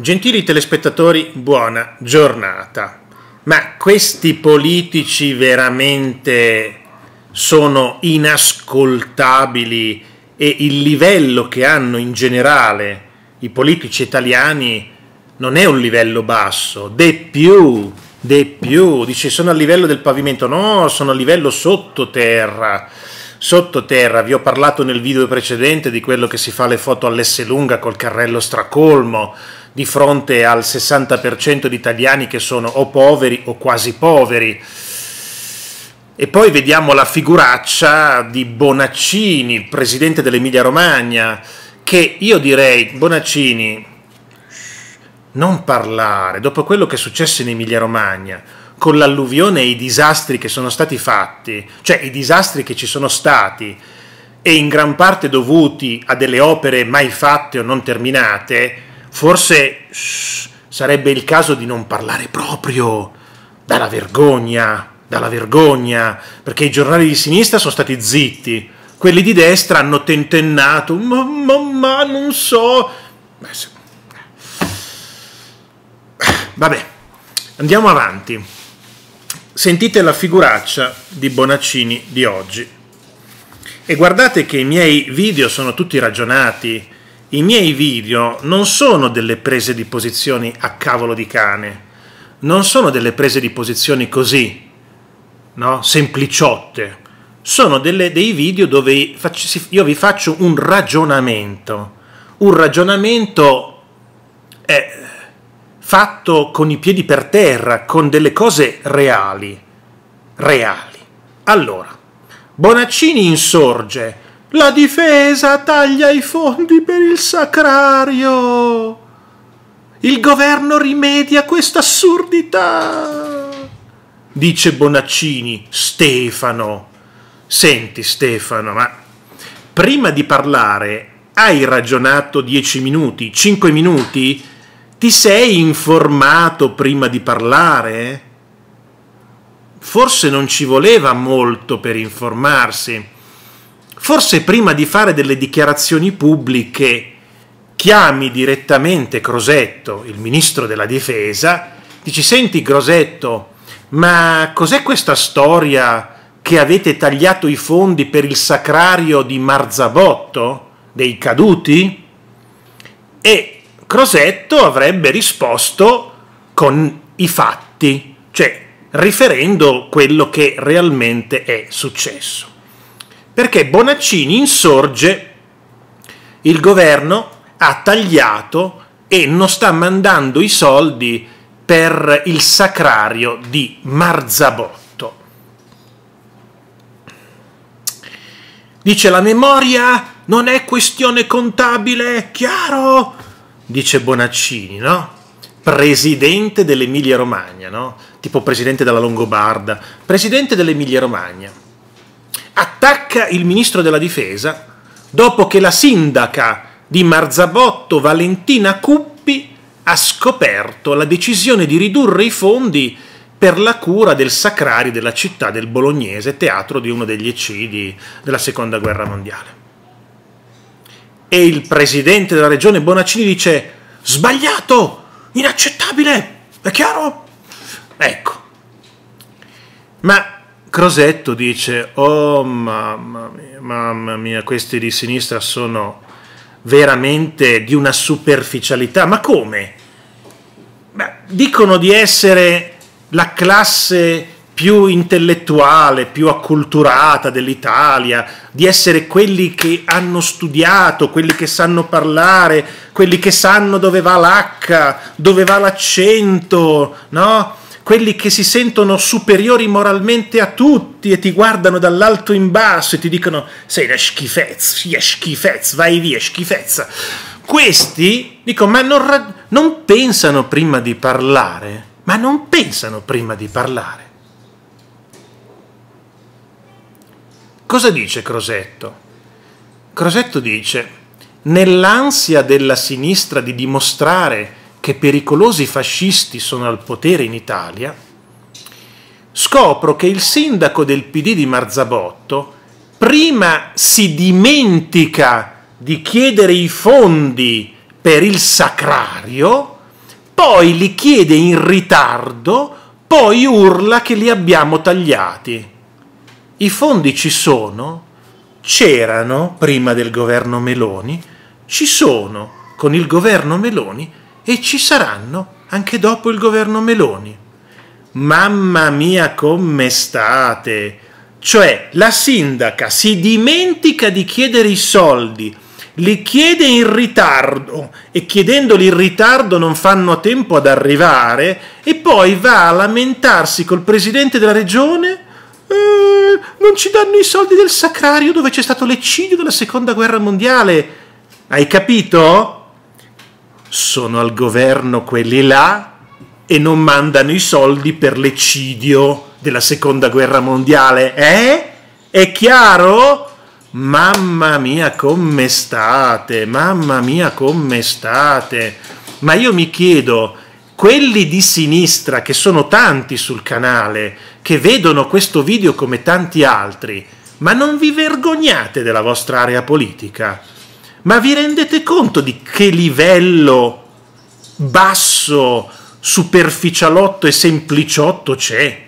Gentili telespettatori, buona giornata. Ma questi politici veramente sono inascoltabili e il livello che hanno in generale i politici italiani non è un livello basso, de più, de più, dice sono a livello del pavimento, no, sono a livello sottoterra. Sottoterra. Vi ho parlato nel video precedente di quello che si fa le foto all'S lunga col carrello stracolmo di fronte al 60% di italiani che sono o poveri o quasi poveri. E poi vediamo la figuraccia di Bonaccini, il presidente dell'Emilia Romagna, che io direi, Bonaccini, non parlare, dopo quello che è successo in Emilia Romagna, con l'alluvione e i disastri che sono stati fatti, cioè i disastri che ci sono stati e in gran parte dovuti a delle opere mai fatte o non terminate, forse shh, sarebbe il caso di non parlare proprio dalla vergogna, dalla vergogna, perché i giornali di sinistra sono stati zitti, quelli di destra hanno tentennato, ma, ma, ma non so. Vabbè, andiamo avanti. Sentite la figuraccia di Bonaccini di oggi. E guardate che i miei video sono tutti ragionati. I miei video non sono delle prese di posizioni a cavolo di cane, non sono delle prese di posizioni così, no? sempliciotte. Sono delle, dei video dove io vi faccio un ragionamento, un ragionamento eh, fatto con i piedi per terra, con delle cose reali. Reali. Allora, Bonaccini insorge. La difesa taglia i fondi per il sacrario. Il governo rimedia questa assurdità. Dice Bonaccini, Stefano. Senti Stefano, ma prima di parlare hai ragionato dieci minuti, cinque minuti? Ti sei informato prima di parlare? Forse non ci voleva molto per informarsi. Forse prima di fare delle dichiarazioni pubbliche chiami direttamente Crosetto, il ministro della difesa, dici senti Crosetto, ma cos'è questa storia che avete tagliato i fondi per il sacrario di Marzabotto, dei caduti? E Crosetto avrebbe risposto con i fatti, cioè riferendo quello che realmente è successo. Perché Bonaccini insorge, il governo ha tagliato e non sta mandando i soldi per il sacrario di Marzabotto. Dice la memoria non è questione contabile, chiaro? dice Bonaccini, no? Presidente dell'Emilia Romagna, no? Tipo presidente della Longobarda, presidente dell'Emilia Romagna. Attacca il ministro della difesa dopo che la sindaca di Marzabotto, Valentina Cuppi, ha scoperto la decisione di ridurre i fondi per la cura del sacrario della città del Bolognese, teatro di uno degli eccidi della Seconda Guerra Mondiale e il presidente della regione Bonaccini dice sbagliato, inaccettabile, è chiaro? Ecco. Ma Crosetto dice, oh mamma mia, mamma mia, questi di sinistra sono veramente di una superficialità, ma come? Beh, dicono di essere la classe più intellettuale, più acculturata dell'Italia, di essere quelli che hanno studiato, quelli che sanno parlare, quelli che sanno dove va l'H, dove va l'accento, no? Quelli che si sentono superiori moralmente a tutti e ti guardano dall'alto in basso e ti dicono sei una schifezza, è schifezza, vai via, schifezza. Questi, dico, ma non, non pensano prima di parlare, ma non pensano prima di parlare Cosa dice Crosetto? Crosetto dice, nell'ansia della sinistra di dimostrare che pericolosi fascisti sono al potere in Italia, scopro che il sindaco del PD di Marzabotto prima si dimentica di chiedere i fondi per il sacrario poi li chiede in ritardo, poi urla che li abbiamo tagliati. I fondi ci sono, c'erano prima del governo Meloni, ci sono con il governo Meloni e ci saranno anche dopo il governo Meloni. Mamma mia come state! Cioè la sindaca si dimentica di chiedere i soldi, li chiede in ritardo e chiedendoli in ritardo non fanno tempo ad arrivare e poi va a lamentarsi col presidente della regione eh, non ci danno i soldi del sacrario dove c'è stato l'eccidio della seconda guerra mondiale. Hai capito? Sono al governo quelli là e non mandano i soldi per l'eccidio della seconda guerra mondiale. Eh? È chiaro? Mamma mia, come state? Mamma mia, come state? Ma io mi chiedo, quelli di sinistra, che sono tanti sul canale, che vedono questo video come tanti altri, ma non vi vergognate della vostra area politica? Ma vi rendete conto di che livello basso, superficialotto e sempliciotto c'è?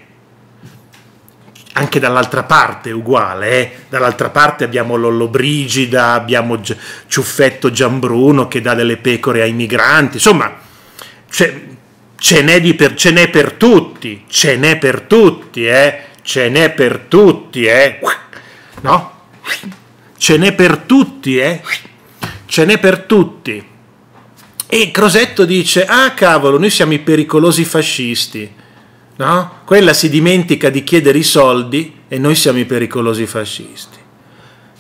Anche dall'altra parte è uguale, eh? dall'altra parte abbiamo Lollobrigida, abbiamo Ciuffetto Giambruno che dà delle pecore ai migranti, insomma, ce n'è, per, ce n'è per tutti, ce n'è per tutti, eh? ce n'è per tutti, eh? no? Ce n'è per tutti, eh? Ce n'è per tutti. E Crosetto dice, ah cavolo, noi siamo i pericolosi fascisti, no? Quella si dimentica di chiedere i soldi e noi siamo i pericolosi fascisti.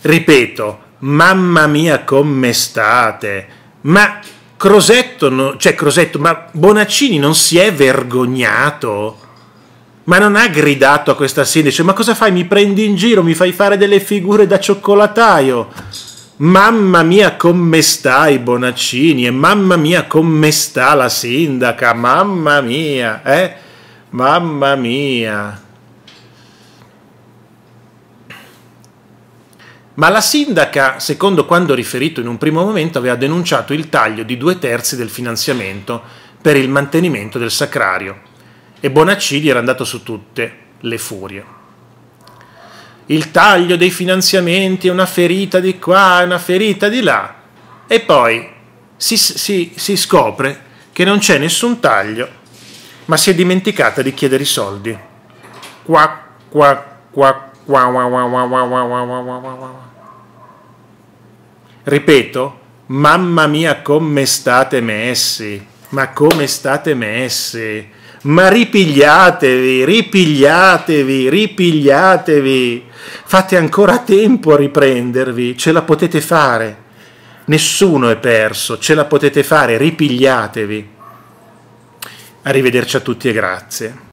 Ripeto, mamma mia come state, ma Crosetto, no, cioè Crosetto, ma Bonaccini non si è vergognato? Ma non ha gridato a questa sindaca, ma cosa fai? Mi prendi in giro, mi fai fare delle figure da cioccolataio? Mamma mia come stai Bonaccini e mamma mia come sta la sindaca, mamma mia, eh? Mamma mia. Ma la sindaca, secondo quanto riferito in un primo momento, aveva denunciato il taglio di due terzi del finanziamento per il mantenimento del sacrario e Bonaccini era andato su tutte le furie il taglio dei finanziamenti una ferita di qua, una ferita di là, e poi si, si, si scopre che non c'è nessun taglio, ma si è dimenticata di chiedere i soldi. Qua, qua, qua, qua, qua, qua, qua, qua, qua, qua, qua, qua, qua. Ripeto, mamma mia come state messi, ma come state messi ma ripigliatevi, ripigliatevi, ripigliatevi, fate ancora tempo a riprendervi, ce la potete fare, nessuno è perso, ce la potete fare, ripigliatevi. Arrivederci a tutti e grazie.